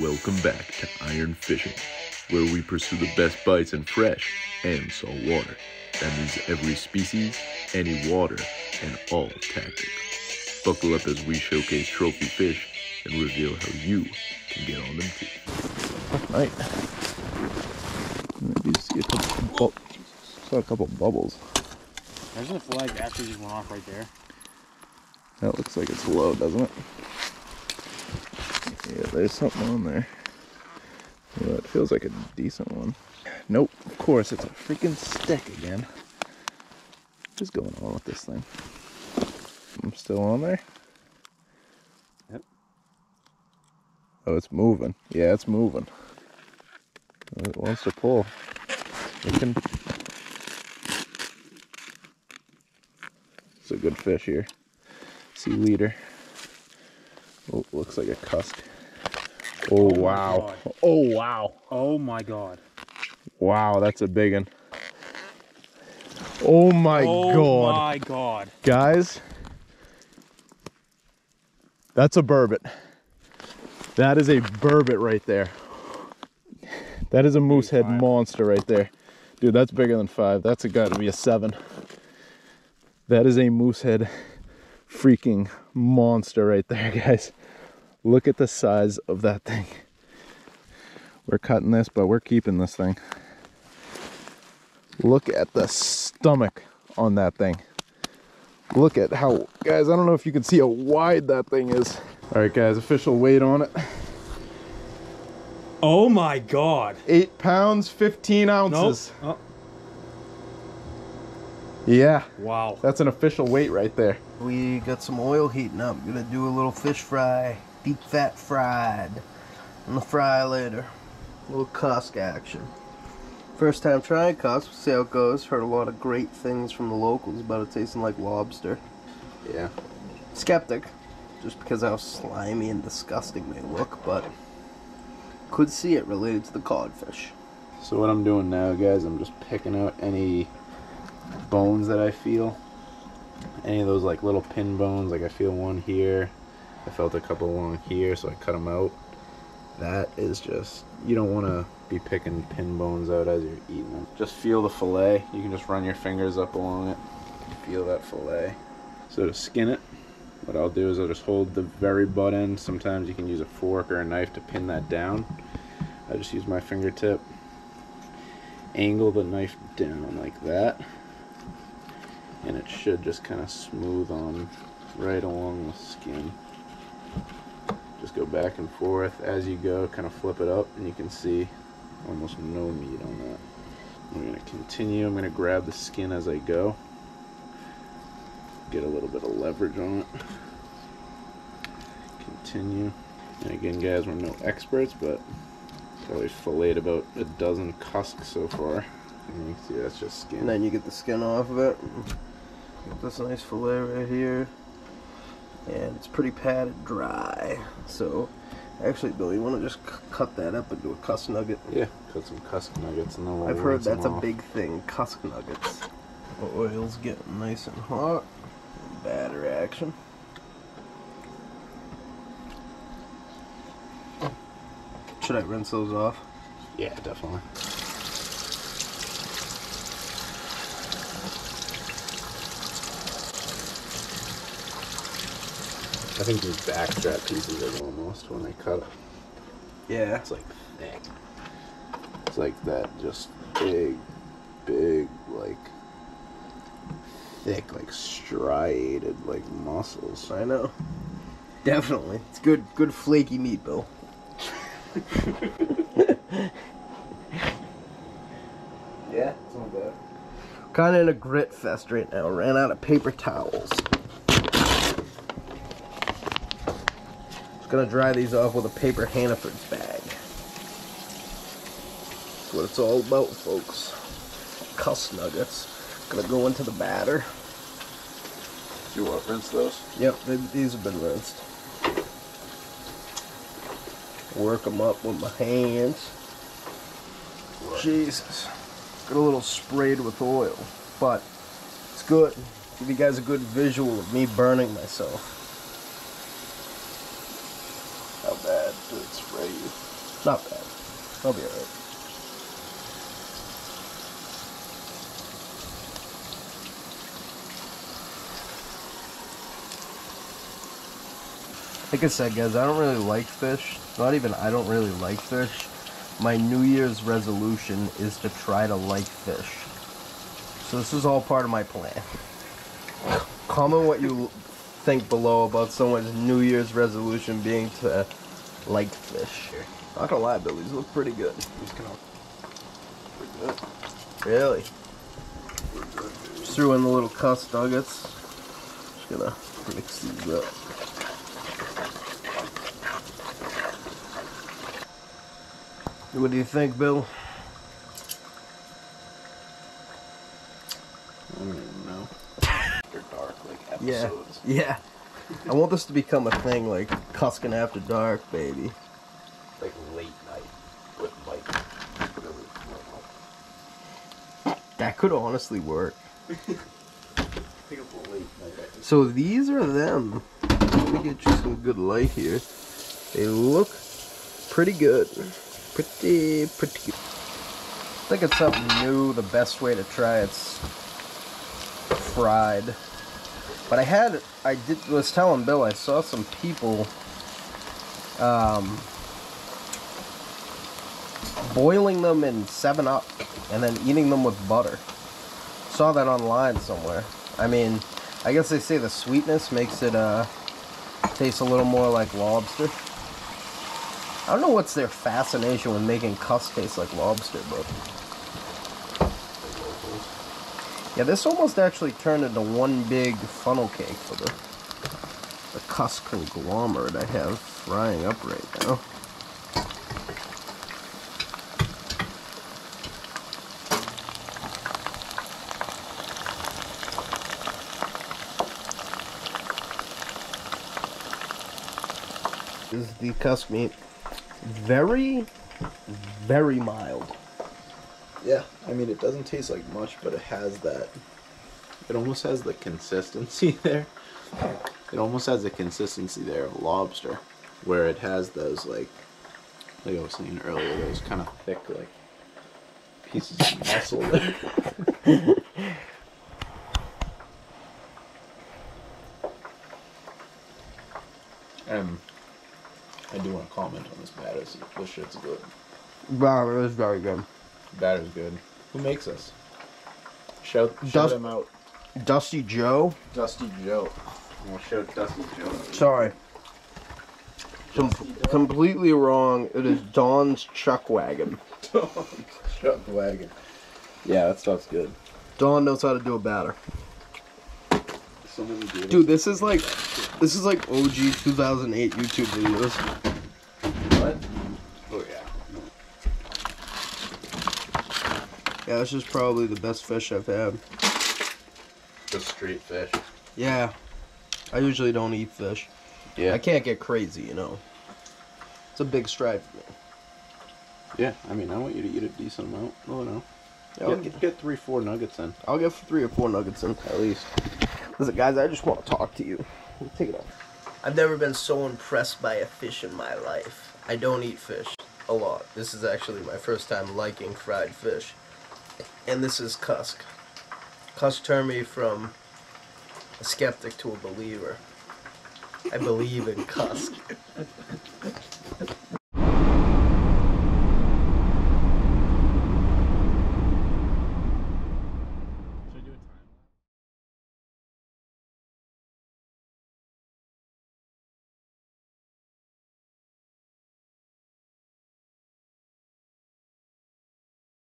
Welcome back to Iron Fishing, where we pursue the best bites in fresh and salt water. That means every species, any water, and all tactics. Buckle up as we showcase trophy fish and reveal how you can get on them too. Right. Maybe see a couple, bu- saw a couple bubbles. Imagine the flag actually just went off right there. That looks like it's low, doesn't it? There's something on there. Well, it feels like a decent one. Nope, of course, it's a freaking stick again. What's going on with this thing? I'm still on there? Yep. Oh, it's moving. Yeah, it's moving. Oh, it wants to pull. It can. It's a good fish here. Sea leader. Oh, looks like a cusk. Oh, oh, my wow. Oh wow. Oh my god. Wow, that's a big one. Oh my oh god. Oh my god. Guys, that's a burbot. That is a burbot right there. That is a Moosehead five. monster right there. Dude, that's bigger than five. That's got to be a seven. That is a Moosehead freaking monster right there, guys. Look at the size of that thing. We're cutting this, but we're keeping this thing. Look at the stomach on that thing. Look at how, guys, I don't know if you can see how wide that thing is. All right, guys, official weight on it. Oh my god. Eight pounds, 15 Nope. ounces. Oh, Yeah, wow. that's an official weight right there. We got some oil heating up. Gonna do a little fish fry, deep fat fried, on the fry later. A little cusk action. First time trying cusk, we'll see how it goes. Heard a lot of great things from the locals about it tasting like lobster. Yeah. Skeptic, just because how slimy and disgusting they look, but could see it related to the codfish. So what I'm doing now, guys, I'm just picking out any bones that I feel. Any of those like little pin bones, like I feel one here. I felt a couple along here, so I cut them out. That is just, you don't want to be picking pin bones out as you're eating them. Just feel the fillet. You can just run your fingers up along it. Feel that fillet. So to skin it, what I'll do is I'll just hold the very butt end. Sometimes you can use a fork or a knife to pin that down. I just use my fingertip angle the knife down like that and it should just kind of smooth on right along the skin just go back and forth as you go kind of flip it up and you can see almost no meat on that I'm going to continue I'm going to grab the skin as I go get a little bit of leverage on it continue and again guys we're no experts but Probably filleted about a dozen cusks so far. And you can see that's just skin. And then you get the skin off of it. Get this nice fillet right here. And it's pretty padded dry. So, actually, Bill, you want to just cut that up into a cusk nugget? yeah, cut some cusk nuggets then we'll I've heard that's a off. big thing, cusk nuggets. The oil's getting nice and hot. Batter action. Should I rinse those off? Yeah, definitely. I think these backstrap pieces are almost when I cut it. Yeah. It's like thick. It's like that just big, big, like thick, like striated, like muscles. I know. Definitely. It's good good flaky meat, Bill. Yeah, it's not bad. Kind of in a grit fest right now. Ran out of paper towels. Gonna dry these off with a paper Hannaford's bag. That's what it's all about, folks. Cusk nuggets. Gonna go into the batter. Do you want to rinse those? Yep, th- these have been rinsed. Work them up with my hands. Jesus. Got a little sprayed with oil, but it's good. Give you guys a good visual of me burning myself. How bad did it spray you? Not bad. I'll be alright. Like I said, guys, I don't really like fish. Not even I don't really like fish. My New Year's resolution is to try to like fish. So this is all part of my plan. Comment what you think below about someone's New Year's resolution being to like fish. Not gonna lie, Bill, these look pretty good. These can all. Pretty good. Really? Just threw in the little cusk nuggets. Just gonna mix these up. What do you think, Bill? I don't even know. They're dark, like episodes. Yeah. episodes. Yeah. I want this to become a thing, like Cuskin After Dark, baby. Like late night with Mike. That could honestly work. Think of a late night episode. So these are them. Let me get you some good light here. They look pretty good. Pretty, pretty good. I think it's something new. The best way to try it's fried. But I had, I did was telling Bill I saw some people um, boiling them in Seven Up and then eating them with butter. Saw that online somewhere. I mean, I guess they say the sweetness makes it uh taste a little more like lobster. I don't know what's their fascination with making cusk taste like lobster, but yeah, this almost actually turned into one big funnel cake for the the cusk conglomerate I have frying up right now. This is the cusk meat. Very, very mild. Yeah, I mean, it doesn't taste like much, but it has that. It almost has the consistency there. It almost has the consistency there of lobster, where it has those like, like I was saying earlier, those kind of thick like pieces of muscle there. Um, I do want to comment on this batter. This shit's good. Wow, it is very good. Batter's good. Who makes us? Shout, shout Dust- him out. Dusty Joe. Dusty Joe. We'll shout Dusty Joe. Sorry. Com- completely wrong. It is Don's Chuck Wagon. Don's Chuck Wagon. Yeah, that stuff's good. Don knows how to do a batter. So many dudes. Dude, this is like this is like OG 2008 YouTube videos. What? Oh yeah. Yeah, this is probably the best fish I've had. Just street fish. Yeah. I usually don't eat fish. Yeah. I can't get crazy, you know. It's a big stride for me. Yeah, I mean, I want you to eat a decent amount. Oh no. Yeah, I'll get, get, get three, four nuggets in I'll get three or four nuggets in. at least. Listen, guys, I just want to talk to you. Take it off. I've never been so impressed by a fish in my life. I don't eat fish a lot. This is actually my first time liking fried fish. And this is Cusk. Cusk turned me from a skeptic to a believer. I believe in Cusk.